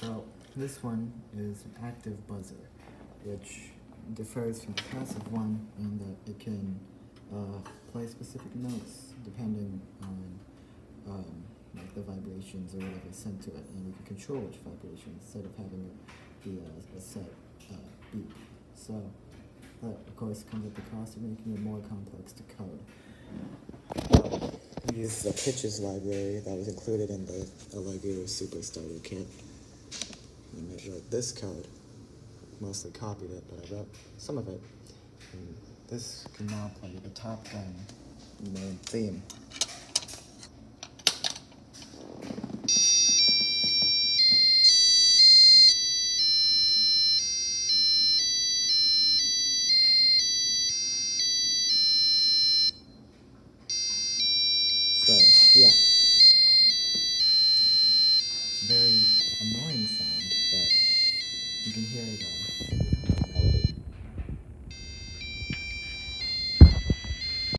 So this one is an active buzzer, which differs from the passive one in that it can uh, play specific notes depending on um, like the vibrations or whatever sent to it, and you can control which vibrations instead of having it be a, a set uh, beat. So that of course comes at the cost of making it more complex to code. We use the pitches library that was included in the Elegoo Superstarter kit. And wrote this code. Mostly copied it, but I wrote some of it. And this can now play the top gun main theme. So, yeah. here we go.